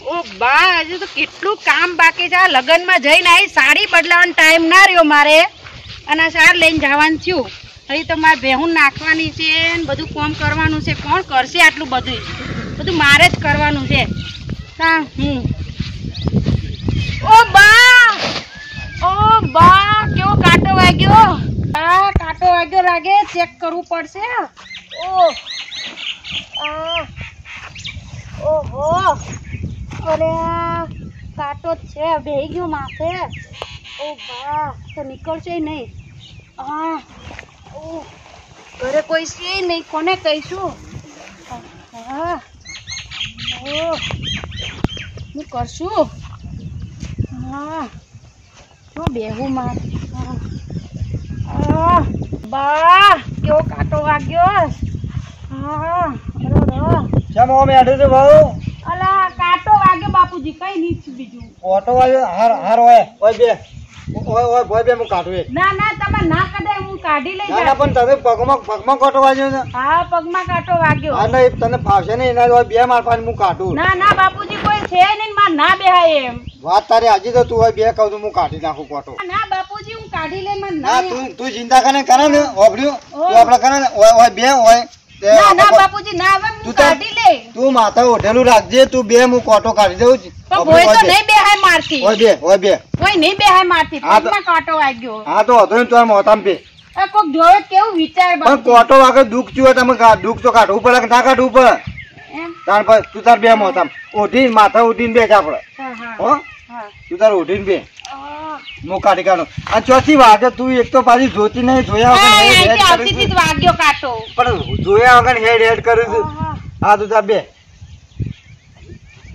ઓ બા, હજુ તો કેટલું કામ બાકી છે. આ લગ્નમાં જઈને આવી સાડી બદલાવાનો ટાઈમ ના રહ્યો મારે. અને આ સાર લઈને જવાનું થયું. હજી તો મારે ભેહું નાખવાની છે ને બધું કોમ કરવાનું છે. કોણ કરશે આટલું બધું? બધું મારે જ કરવાનું છે. હા, હું. ઓ બા! ઓ બા, કેવો કાંટો વાગ્યો? આ કાંટો વાગ્યો લાગે. ચેક કરવું પડશે. ઓ. ઓહો. અરે કાંટો જ છે ભેઈ ગયો માથે. ઓ બા તો નીકળશે નહીં. હા. ઓ ઘરે કોઈ છે નહીં કોને કહીશું? હા. ઓ હું કરશું? હા. હું બેહું માં હા. બા કેવો કાંટો વાગ્યો? હા ભાઉ? અલા વાગ્યો બાપુજી કઈ નહીં છું બીજું. ઓટો વાળો હાર હાર હોય. ઓય બે. ઓય ઓય ભોય બે હું કાઢું એક. ના ના તમે ના કદાય હું કાઢી લઈ જાઉં પણ તમે પગમાં પગમાં કોટો વાગ્યો ને હા પગમાં કાંટો વાગ્યો. હા નહીં તને ફાવશે નહીં એના હોય બે માર પાણી હું કાઢું. ના ના બાપુજી કોઈ છે નહીં માર ના બેહાય એમ. વાત તારે હજી તો તું હોય બે કહું તો હું કાઢી નાખું કોટો. ના બાપુજી હું કાઢી લઈ માર ના તું તું ચિંતા કરે કરે ને ઓભળ્યું તું આપણે કરે ને ઓય ઓય બે હોય તે ના ના બાપુજી ના હવે હું કાઢી તું માથા ઓઢેલું રાખજે તું બે હું કોટો કાઢી દઉં છું. પણ ઓભળી, કોઈ ઓય તો નહીં બેહાય મારથી. ઓય બે ઓય બે. કોઈ નહીં બેહાય મારથી. પગમાં કાંટો વાગ્યો. હા તો હતો ને તું મોતામ પે. આ કોક જોવે કેવું વિચાર પણ કોટો વાગે દુઃખ થયું તમે કા- તો કાઢવું પડે કે ના કાઢવું પડે? તાર પર તું તાર બે મોતામ ઉઠીને માથા ઉઠીને બે આપણે હા તું તાર ઉઠીને બે. હું. કાઢી કાઢું. આ ચોથી વાગે તું એક તો પાછી જોતી નહીં જોયા વગર. પણ જોયા વગર હેડ હેડ કરું છું. હા તું તા બે.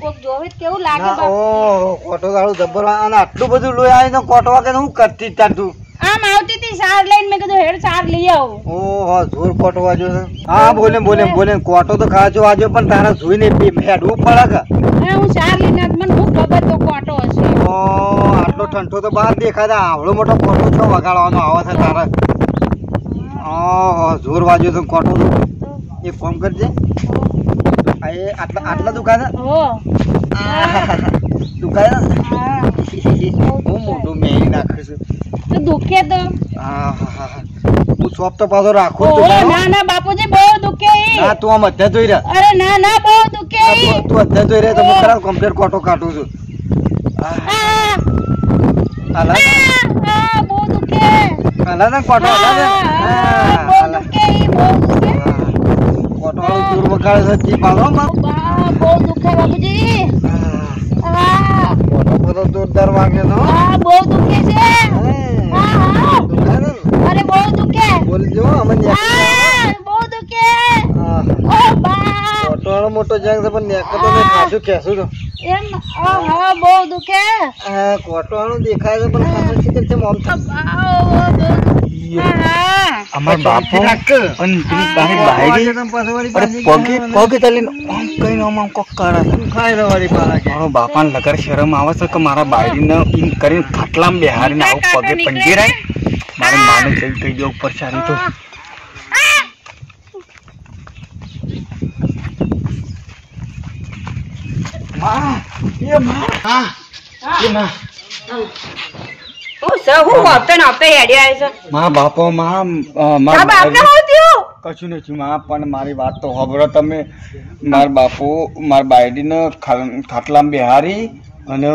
કોક જોવે તો કેવું લાગે ના ઓ કોટો ગાળું જબ્બર અને આટલું બધું લોહી આવી તો કોટો વાગે હું કરતી તાર તું? આમ આવતી હતી સાર લઈને મેં કીધું હેડ સાર લઈ આવું. ઓહો જોર કોટો વાગ્યો હા બોલે બોલે બોલે કોટો તો ખાજો વાગ્યો પણ તારા જોઈને બે હેડવું પડે કે? હા હું સાર લઈને મને હું ખબર તો કોટો હશે. ઓ આટલો ઠંઠો તો બહાર દેખાતા આવડો મોટો કોટો છો વગાડવાનો આવે છે તારે. ઓહો જોર વાજ્યો તો કોટો એ ફોન કરજે. આટલા આટલા દુકાન? હો દુકાન? હા. હું મોટું મેળી નાખું છું. તો દુખે તો. હા હું શોપ તો પાછો રાખું હો. ના ના બાપુજી બહુ દુખે હા તું આમ અધ્યા જોઈ રહ્યા અરે ના ના બહુ દુખે તું અધ્યા જોઈ રહ્યા તો હું ખરા કમ્પ્લીટ કોટો કાઢું છું. હાલા. બહુ દુખે. હાલા ને કોટો હાલા ને? આ, હા, આ, બહુ દુખે બહુ દુખે હા. કોટો વગાડે છે જી પાડો માં. બા, બહુ દુખે બાપુજી હા. આ, કોટો બધો જોરદાર વાગે તો આ, બહુ દુખે છે ને? અરે બહુ દુખે બોલજો અમે નેકળી આ, બહુ દુખે. ઓ બા વાળો મોટો જંગ છે પણ નેકળતો નહીં, ખાસું ખેંચું તો. એમ હા બહુ દુખે કોટો દેખાય છે પણ શીખર છે મોમ બહુ. અમાર બાપો. અને પેલી વાગે તો અરે પગે પગે તલીને આમ કઈને આમ આમ કોક કરે. ખાઈ વળી પાછા કે. મારો બાપાને લગર શરમ આવે છે કે મારા બાયડીને ઇન કરીને ખાટલામાં બેહારીને આવું પગે પંજીરાય મારે માને કઈ કઈ દે ઉપર ચાલી તો. માં એ માં. હા. એ માં. હું સ હું આપતે ને આપતે હેડી આવે છે. માં બાપો માં અ, બાપને હું થયું? કશું નથી માં પણ મારી વાત તો ખબર તમે. મારા બાપુ મારા બાયડીને ખાટલામાં બિહારી અને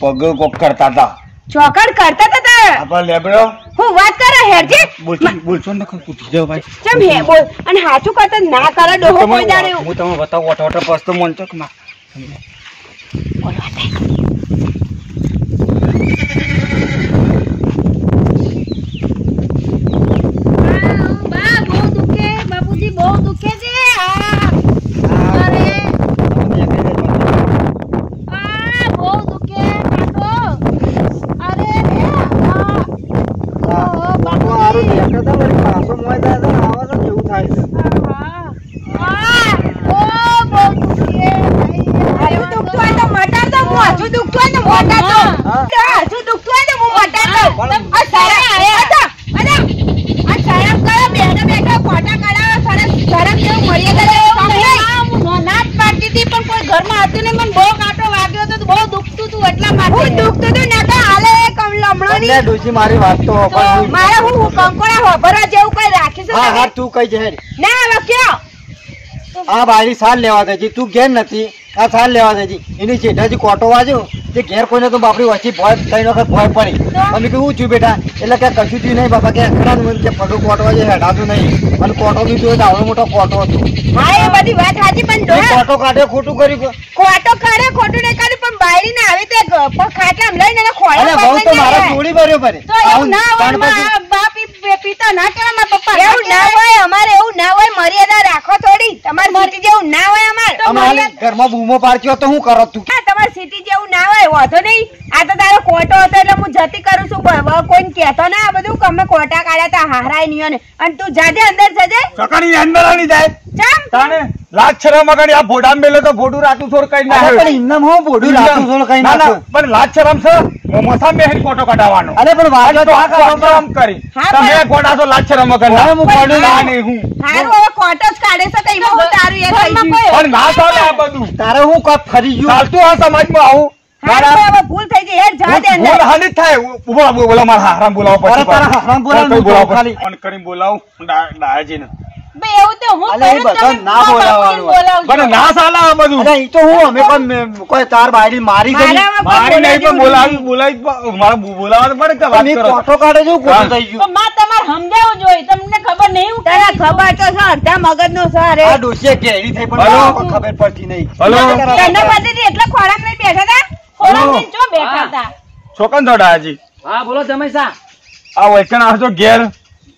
પગ કોક કરતા હતા. ચોકડ કરતા હતા તા? લેબડો? હું વાત કરે હેરજી બોલશો બોલશો ને પૂછી જાવ ભાઈ. ચમ હે બોલ. અને હાચું કરતા ના કરે ડોહો તમે- કોઈ દાડે હું તમને બતાવું ઓટો ઓટો પસ્તો મન ચકમાં બા બહુ દુખે બાપુજી બહુ દુખે છે આ અરે આ બહુ દુખે કાકો અરે રે આ ઓહો, કોટો હારું બાપુજી દેખાતા વળી પાછો મોય જાય છે ને આવા છે ને એવું થાય છે. આ ઓ બહુ દુખે હજુ દુખતું હોય તો મટા દો હું હજુ દુખતું હોય તો મટા દો હા. હજુ દુખતું હોય તો હું મટા દો પણ- આ સારા આયા હતા અરે આ શરમ કરો બેઠા બેઠા ફોટા કઢાવો સરસ શરમ જેવું મર્યાદા જેવું નહીં હું ના જ પાડતી હતી પણ કોઈ ઘરમાં હતું ને મને બહુ કાંટો વાગ્યો હતો તો બહુ દુખતું હતું એટલા માટે હું દુખતું તો હાલે કમલમણોની એટલે મારી વાત તો તો મારે હું કંકોડા હોભરવા જેવું કઈ રાખીશું હા હા તું કઈ છે ના હવે કયો? આ બાયરી સાલ લેવા ગઈ તું ઘેર નથી. આ સાલ લેવા ગઈ એની જેઠાજી કોટો વાજ્યો તે ઘેર કોઈને તો બાપડી વચ્ચે ભોય ત્રણ વખત ભોય પડી. અમે કેવું છું બેટા. એટલે કે કશું થયું નહીં બાપા કે ખરા મને પગો કોટો વાજે હેડાતું નહીં. અને કોટો બી જોયો આવડો મોટો કોટો હતો. હા એ બધી વાત સાચી પણ કોટો કાઢ્યો ખોટું કર્યું કોટો કાઢે ખોટું નહીં કરે પણ બાયરી તે ગ- લઈને એને ખોળે અરે બહુ તો મારા ચોરી ભર્યો પડે તો એવું ના હોયમાં બાપ ઈ ના કહેવાય મારા પપ્પા એવું ના હોય અમારે એવું ના હોય મર્યાદા રાખો થોડી. તમારે સિટી જેવું ના હોય અમારે. અમારે ઘરમાં બૂમો પાડ્યો તો હું કરો? તું તમારે સિટી જેવું ના હોય વાંધો નહીં. આ તો તારો કોટો હતો એટલે હું જતી કરું છું. કોઈને કહેતો ના આ બધું. અમે કોટા કાઢ્યા તા હારાય નહીં અને અને તું જાજે અંદર જજે. સકાળી અંદર આવી જાય. ચમ તાણે લાજ આ ફોટા મેલે તો ફોટું રાતું થોડું કઈ ના પણ ઇન્નમ હું બોડું રાખું છું કઈ ના ના પણ લાજ શરમ છે? મોસા બેહીને કઢાવવાનો. અરે પણ વાગ્યો તો આ તો. કરી. તમે ગોડા છો લાજ શરમ વગર હું કાઢું ના ના. હું હારું હવે કોટો જ કાઢે છે તો એમાં હું તારું એ થઈ ગયું. પણ ના ચાલે આ બધું. તારે હું કપ ફરી ગયું? ચાલતું આ સમાજમાં આવું. હારું તો હવે ભૂલ થઈ ગઈ હેડ જા દે અંદર હાલી થાય. બોલા બોલા મારા હારામ બોલાવો પછી તારા હારામ બોલાવો, બોલાવો ખાલી. ફોન કરીને બોલાવું. ડા- ડાયાજીને. બે એવું તો હું કરું ના બોલાવવાનું. બાપુજીને ના ચાલે આ બધું અરે ઈ તો હું અમે કોઈ કોઈ તાર બાયડી મારી ગઈ. મારી નહીં પણ બોલાવજો બોલાવી બોલાવી મારે બોલાવવાનું પડે કે વાત તમે કરો? કોઠો કાઢે છે હા. થઈ ગયું. પણ માં તમારે સમજાવવું જોઈએ. તમને ખબર નહીં હું તને ખબર તો છે અડધા મગજનો છે આ ડોશીએ કેળી થઈ પણ હલો? મને કોઈ ખબર પડતી નહીં. હલો? તને પતિથી એટલા ખોરાક નહીં બેઠા હતા? ખોરાક બેઠા હતા. છોકન થોડા ડાયાજી હા બોલો જમાઈ સા આ વૈકણ આવજો ઘેર.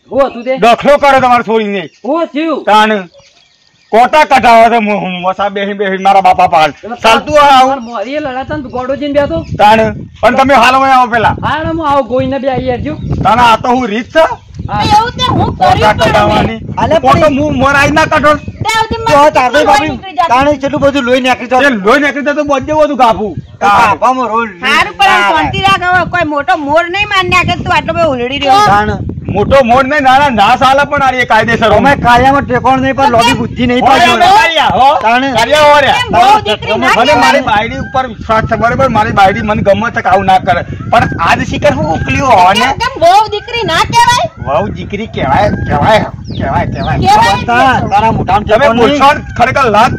હતું તે. દખલો કરે તમારે છોડીને. હું થયું તાણ. કોટા કઢાવો છે મો- મોસા બેહી બેહી મારા બાપા પાડ. ચાલતું આ મોરી લડાતા ને ગોડો જઈને બેઠો તાણ. પણ તમે હાલમાં આવો પેલા. હા હું આવો ગોઈને બે આવી હરજો તાણ આ તો હું રીત છે. એવું તે હું અલે કોટો મોરાઈ ના કાઢો. તારે. તાણે કેટલું બધું લોહી નાખી તે તો લોહી નીકળી જાય તો બધે બધું કાપું. કાપામાં રોલ હારું પણ શાંતિ રાખ કોઈ મોટો મોર નહીં માર નાખે તું આટલો બધો ઉલડી રહ્યો. તાણ. મોટો મોડ નહીં નાના ના સાલે પણ આ એ કાયદેસર અમે કાર્યામાં ટેકોણ નહીં પણ લોબી બુદ્ધિ નહીં પાડી. ભલે મારી? બાયડી ઉપર વિશ્વાસ છે બરોબર મારી બાયડી મને ગમે તક આવું ના કરે. પણ આજ શિખર હું ઉકલ્યો હોય ને બહુ દીકરી ના કહેવાય. વહુ દીકરી કહેવાય કહેવાય કહેવાય કહેવાય. તારા નહીં. તમે પૂછો ખરેખર લાગ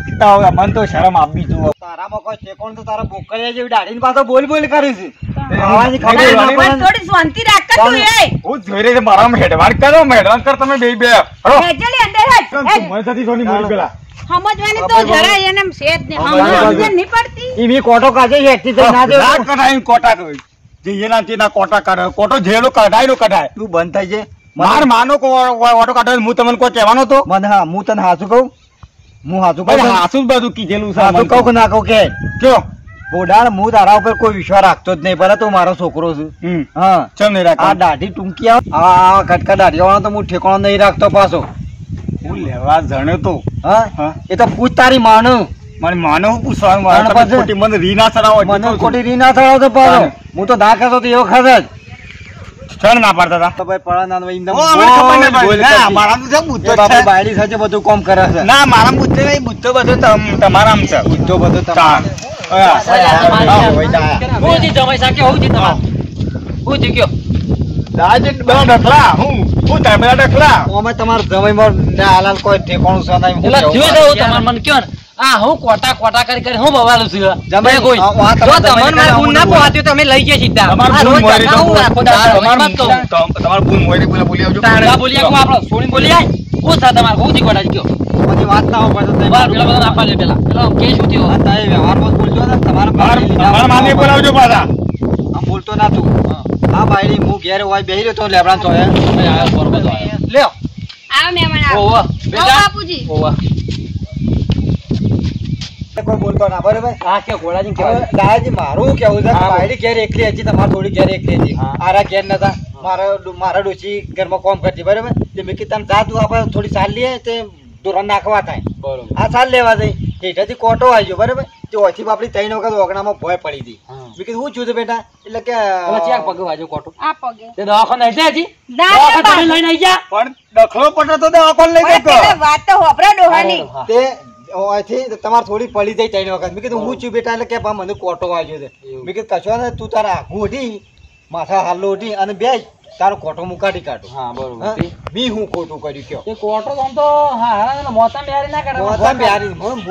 મને તો શરમ આપી જુઓ. તારામાં કોઈ ટેકોણ તો તારા બોકરિયા જેવી દાઢીની પાછો બોલ બોલ કરી છે એ ખબર ના પડે. થોડી શાંતિ રાખ તું એ હું જોઈ રહી મારા હેડવાન કરો હેડવાન કર તમે બે બે હળો. હેજલી અંદર હેજ. હેજ. મને થતી સોની મોરી પેલા સમજવાની તો જરા એને એમ છે જ નહીં. હા, હમણાં બરાબર. સમજણ નહીં પડતી ઈ કોટો કાઢે છે, થઈ ના. કઢાય કોટા કહ્યું જે તેના કોટા કાઢે કોટો જેલો કઢાય નો કઢાય તું બંધ થઈ છે માર માનો કો ઓટો કાઢે હું તમને કોઈ કહેવાનો તો મને હા હું તને હાચું કહું હું બધું કીધેલું છે હાચું મને કહું ના કહું કે કયો હું તારા ઉપર કોઈ વિશ્વાસ રાખતો જ નહીં તું મારો છોકરો છું. હા. ચમ નહીં આ દાઢી ટૂંકી આવે. આ કટકા દાઢી વાળો તો હું ઠેકાણો નહીં રાખતો પાછો. હું લેવા જણે તો. હા? એ તો પૂછ તારી માનું. મને માનો હું પૂછવાનું? મને રી ના ચડાવો મને ખોટી રીના તો પાછો. હું તો ના કહેતો તો એવો ખબર જ. ચણ ના પાડતા હતા તો? ભાઈ પડા ના ઇન્દમ ઓ, મને ખબર બોલ પડી. ના, મારામાં તો છે બુદ્ધો બાપુ બાયડી સાથે બધું કામ કરે છે. ના મારા બુદ્ધિ નહીં બુદ્ધો બધો તમારા તમારામાં છે. બુદ્ધો બધો તમારા. હા. જમાઈ સા કે હું. તમારે? કયો આજે બધા ડખલા હું હું તમે ડખલા ઓમાં તમારો જમાઈમાં ને હાલાલ કોઈ ઠેકાણું છે નહીં. હું તમારે મને કયો ને? આ હું કોટા કોટા કરી કરી હું બવાલું છું. જમાઈ, કોઈ. આ- આ જો તમારે તમને મારા ગુણ ના બોલવું. તમે લઈ ગયા સીધા. તમારું આ બૂન મોરી તો- રાખો દાડો, તમારું વાત કહું. તમ- તમારું બૂન મોરી બોલે બોલી આવજો. તારા બોલ્યા કો આપણો સોની બોલી આય. હું થા તમારે? હું થી કોટા બધી વાત ના હોય પાછો બાર પેલા બધા આપવા લે પેલા. પેલા કે શું થયું આ તારે વ્યવહારમાં જ બોલજો ને તમારા માર- માને બોલાવજો પાછા. આમ બોલતો ના તું. હા ભાઈ હું ઘેર હોય બેહી રહ્યો તો લેબડા તો હે આવો મહેમાન આવો. ઓવા આવો બેટા. બાપુજી. ઓવા કોઈ બોલતો ના બરાબર? આ કે ઘોડાજી હવે દાદાજી મારું કેવું છે? કે ઘેર એકલી હતી તમારે થોડી ઘેર એકલી હતી. હા. ઘેર નતા. મારા મારા ડોશી ઘરમાં કામ કરતી બરાબર? તે મેં કીધું જા તું આપણે થોડી સાલ લઈએ તે ધોરણ નાખવા થાય. બરોબર. આ સાલ લેવા જઈ હેઠેથી કોટો આવ્યો ગયો બરાબર? તે ઓછી બાપડી ત્રણ વખત ઓગણામાં ભોય પડી હતી. મેં કીધું હું છું બેટા? એટલે કે ચિયાક પગ વાજો કોટો. આ પગે. તે દવાખાને હશે હજી? દવાખાને લઈને આઈ ગયા પણ દખલો પટો તો દવાખાને લઈ અરે વાત તો હોભળો ડોહાની. તે અહીંથી તમારે થોડી પડી જાય ત્રણ વખત. મેં કીધું હું છું બેટા એટલે કે ભાઈ મને કોટો વાગ્યો છે? મેં કીધું કશો ને તું તારા આખું ઉઠી માથા હાલો ઉઠી અને બે તારો કોટો મુકાડી કાઢો હા બરોબર. બી હું ખોટું કર્યું કયો? એ કોટો તો આમ તો હા હા મોતા બિહારી ના કાઢે મોતા બિહારી હું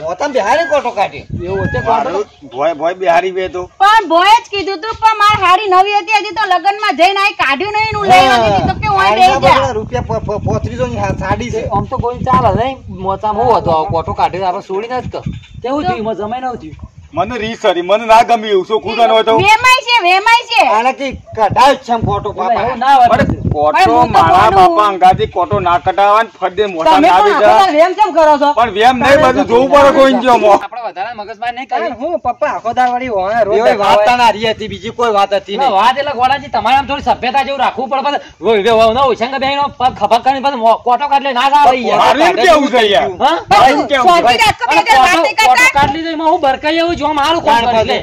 મોતા બિહારી કોટો કાઢી એવું તે કોટો ભોય ભોય બિહારી બે તો. પણ ભોય જ કીધું તું પણ માર હારી નવી હતી હજી તો લગનમાં જઈને આઈ કાઢ્યું નહીં હું લઈ આવી તો કે ઓય દે જા રૂપિયા પ- પ- પોત્રીસો ની સાડી છે. આમ તો કોઈ ચાલે નહીં મોચામાં હું હતો કોટો કાઢ્યો આપણે છોડી ના જ કેવું થયું એમાં જમાઈ નવું થયું? મને રી હરી મને ના ગમ્યું. શું ખુદા હોય તો? વેમાય છે વેમાય છે. આને કી કઢાય છે ફોટો એવું ના હોય. કોટો તો મારા બાપા અંગાથી કોટો ના કટાવા ને ફરદે મોટા ના દાડો વેમ કેમ કરો છો? પણ વેમ નહીં બધું જોવું પડે કોઈ જો મો આપણે વધારે મગજમાં નહીં કરી. હું પપ્પા આખોદાર વાળી હોય રોજ વાત ના રહી હતી બીજી કોઈ વાત હતી ના, નહીં વાત એટલે ગોડાજી તમારે આમ થોડી સભ્યતા જેવું રાખવું પડે પણ વો- વો- વો- ઓછંગ નો પગ ખભા કરીને પછી કોટો કાઢલે ના જ આવે યાર. મારું એમ કેવું છે યાર? હા? કેવું કોટો- કાઢલી એમાં હું ભરકાઈ એવું જોવા મારું કોણ કરી લે.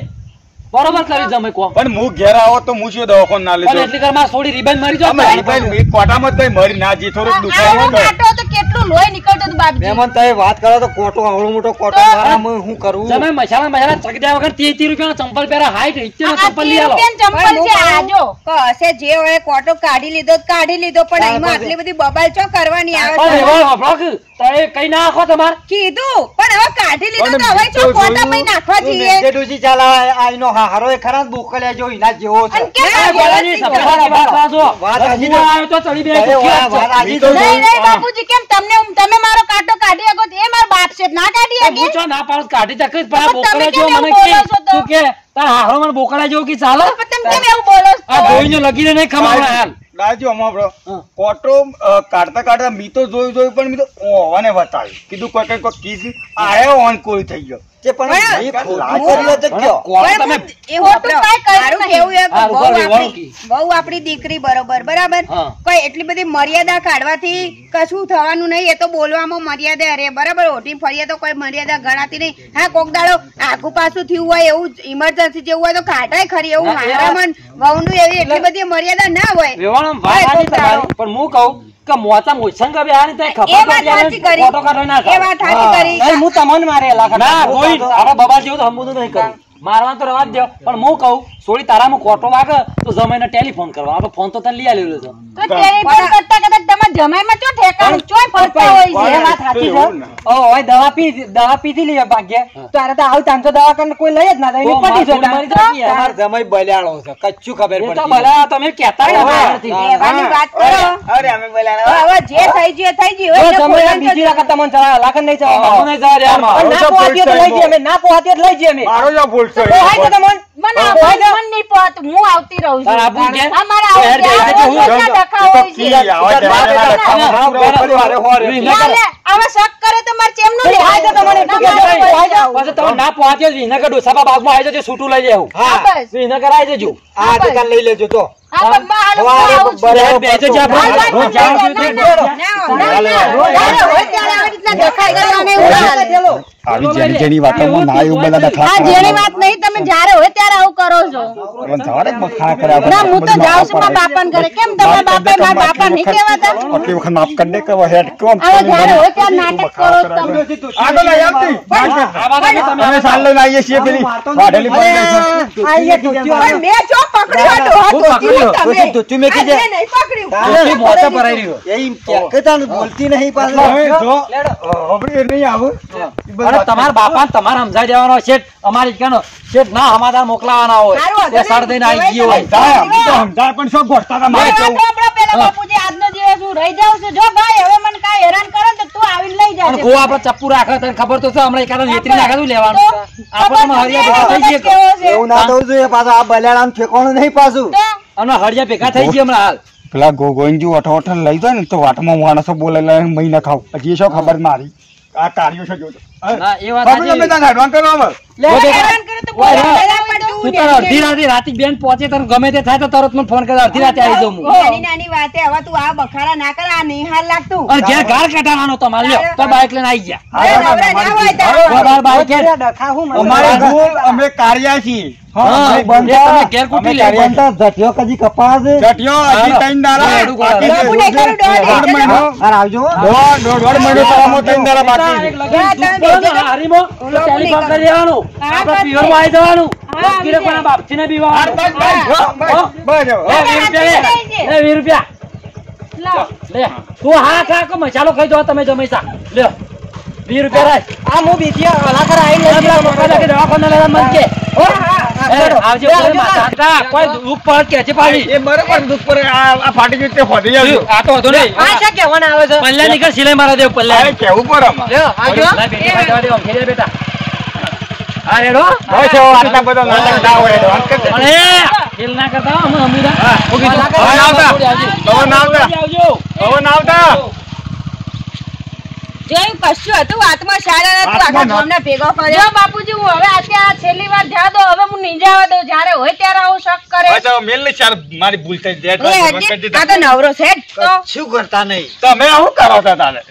બરોબર કરી જમે કો પણ હું ઘેર આવો તો હું શું દવાખાન ના લેજો એટલી ઘરમાં થોડી રિબન મારી જો રીબાઈ એ કોટામાં કઈ મરી ના જી થોડું દુખાય તો કેટલું લોહી નીકળતો તો બાપજી. મેમન તમે વાત કરો તો કોટો આવડો મોટો કોટો મારા હું કરું? તમે મસાલા મસાલા ચગડ્યા વગર ત્રીસ ત્રીસ રૂપિયાનો ચંપલ પહેરા હાઈટ ઇત્તેર નો ચંપલ લઈ આલો. ચંપલ છે આજો હશે જે હોય કોટો કાઢી લીધો કાઢી લીધો પણ અહીંમાં એમાં આટલી બધી બબાલ ચો કરવાની આવે પણ છે? એવો હભળો કે તમે કઈ નાખો તમાર? કીધું પણ હવે કાઢી લીધો તો હવે જો ફોટામાં નાખવા જઈએ. વેંકટેશજી ચાલા આઈનો હારો એ ખરા જ બોકલ્યા જો ઇના જેવો છે. આ આ ગોળાની વ્યવસ્થિત વાત આજી આવ્યો તો ચડી બે વાત સાચી તો નહીં નહીં બાપુજી કેમ તમને તમે મારો કાટો કાઢી શકો એ મારો બાપ છે ના કાઢી શકે? પૂછો ના પાડો કાઢી તક જ પણ આ જો બોકડા જેવો મને કે તો? કે તાર હારો મને બોકડા જો કે ચાલો? તમે કેમ એવું બોલો છો? આ જોઈને લગીને નહીં ખમાવા હાલ. અમારો કોટો કાઢતા કાઢતા મી તો જોયું જોયું પણ મી તો ઓવાને બતાવ્યું. કીધું કોઈ કઈ કોઈ કીધું. આયો ઓન કોઈ થઈ ગયો. તે પણ તો કયો? તમે ખોટું. કાંઈ. કેવું એ બહુ આપણી- બહુ આપણી દીકરી બરોબર બરાબર? કઈ એટલી બધી મર્યાદા કાઢવાથી કશું થવાનું નહીં એ તો બોલવામાં મર્યાદા રે બરાબર? ઓટી ફરીએ તો કોઈ મર્યાદા ગણાતી નહીં. હા કોક દાડો આખું પાછું થયું હોય એવું ઇમરજન્સી જેવું હોય તો કાઢાય ખરી એવું હારામાં વહુનું એવી એટલી બધી મર્યાદા ના હોય. પણ હું કહું કે મોચા મોછંગ બે આની તો એ ખબર વાત સાચી કરી. ફોટો કાઢો ના એ વાત સાચી કરી. હું તમને મારેલા ના ખરા. કોઈ આપણા બાબા જેવું તો હમું નહીં કરું. મારવા તો રવા જ દો પણ હું કહું સોળી તારામાં કોટો વાગે તો જમાઈને ટેલિફોન કરવા. આપણે ફોન તો તને લઈ આલેલો છે તો ટેલિફોન કરતા કરતા તમે જમાઈમાં ચો ઠેકાણું ચો ફરતા હોય છે? વાત સાચી છે ઓ ઓય દવા પી દવા પીધી લઈએ ભાગ્ય. તો આરે તો આવ તાંતો દવા કરીને કોઈ લઈ જ ના દઈ પડી જો. તમાર જમાઈ બલ્યાળો છે. કચ્છું ખબર એ તો ભલા તમે કહેતા ને હા. બહારથી. હા. રહેવાની વાત કરો. અરે અમે બલ્યાળો હવે જે થઈ ગયું થઈ ગયું. તમે બીજી તો- વખત તમને ચડાવે લાખન નહીં જવા મને જવા આમાં. ના પોહાતી તો લઈ જઈએ અમે. ના પોહાતી તો લઈ જઈએ અમે. મારો જો ભૂલ છે પોહાય તો તમને મને. મન નહીં પોત હું આવતી રહું છું? અમારે આવું છે. હું ડખા હોય છે. ના શક કરે તો મારે ચેમનું તો લેવાય? તો તમને ના. પછી તમે ના પહોંચ્યો જ વિનગર ડોસાબા બાગમાં આવી જજો છૂટું લઈ લેવું હા, હા વિનગર આવી જજો આ દુકાન લઈ લેજો તો આવું ના, ના, ના. ના, ના, ના. જેની જેની વાતોમાં ના એવું બધા ડખા જેની વાત નહીં તમે જ્યારે હોય ત્યારે આવું કરો છો? ના હું તો જાઉં છું મારા બાપાને. ઘરે. કેમ તમારા બાપા મારા બાપા નહીં કહેવાતા આટલી વખત માફ કરી દે કે હેડ કોમ હવે જ્યારે હોય ત્યારે નાટક કરો તમે. આગળ આવતી. અમે સાલ લઈને આવીએ છીએ પેલી વાઢેલી પડી આઈએ છે. પણ મે જો પકડ્યું હતું, હા, પકડ્યું. તમે. ધોતી મે. મેં નહીં પકડ્યું. મોઢા પર આવી રહ્યો. એમ કે બોલતી નહીં પાછું. જો હવે નહીં આવું. અરે તમાર બાપા તમારે સમજાઈ દેવાનો છે. અમારી કેનો છે ના હમાદાર મોકલાવાના હોય. તે સર દઈને આવી ગયો હોય. સમજાય, પણ શું ગોઠતા હતા મારે કેવું? પેલા બાપુજી આજનો દિવસ હું રહી જાઉં છું. જો ભાઈ હવે મને કાંઈ હેરાન કરે તો તું આવીને લઈ અને જાજે. ગો આપણે ચપ્પુ રાખે તને ખબર તો છે હમણાં એકાદો વેતરી નાખે લેવાનું આપણે હરિયા ભેગા થઈ જઈએ એવું ના થવું જોઈએ પાછું આ ઠેકાણું નહીં પાછું. હરિયા ભેગા થઈ જઈએ હમણાં હાલ. પેલા ગોગોઈનજી ઓઠો ઓઠો લઈ જાય ને તો વાટમાં માણસો બોલે મહિના ખાવ. હજી શું ખબર મારી? આ કાર્યો છે જોજો. એ વાત બાપુ તમે સાચી. કરો હવે. લે, લે, હેરાન કરે તો તું તાર અડધી રાતે રાતે બેન પહોંચે તને ગમે તે થાય તો તરત મને ફોન કરે અડધી રાતે આવી જાઉં નાની નાની વાતે હવે તું આ બખાડા ના કર આ નહીં લાગતું અને ઘેર ગાળ કટાવાનો તમારે લ્યો તો બાઈક લઈને આવી ગયા. ઘેર. મને અમારે ભૂલ અમે કાર્યા છીએ. ઘેર જવાનું. બસ કીરે પણ આ બાપજીને બીવાનું. બસ, બસ, બસ, બસ, રૂપિયા લે. તું હા ખા કો મસાલો ખાઈ જો તમે જમૈસા લે વીસ રૂપિયા રાખ. આ હું બીજી હલાકર આઈને લઈ પેલા લઉં. મકાન કે દવાખાને લેવા મન કે. આવજે કોઈ દુઃખ પડે કે છે પાડી એ બરોબર દુઃખ પર આ આ ફાટી ગયું તે ફોડી આવજો. આ તો હતો નહીં. આ શા કહેવાના આવે છે? પલ્લે નીકળ સિલાઈ મારા દેવ પલ્લા. કેવું પર આમાં? લ્યો, આવજો. લાય બેટી ભાઈ જવા દે આમ ખેલે બેટા આ રેડો બસ એવો આટલા બધા નાટક ના હોય એનો. વાત અરે ખેલ ના કરતા હો, અમે અમીરા. ઓકે તો આવતા. હવે આવતા. આવજો આવતા. જેવું કશું હતું વાતમાં સારા નતું આખા વાતમાં ભેગો જો કર્યો બાપુજી હું હવે અત્યારે છેલ્લી વાર દો હવે હું નહીં જવા દઉં. જ્યારે હોય ત્યારે આવું શક કરે. તો મેલ ને ચાલ મારી ભૂલ થઈ જાય. આ તો નવરો છે શું કરતા નહીં. તમે શું કરો છો તારે?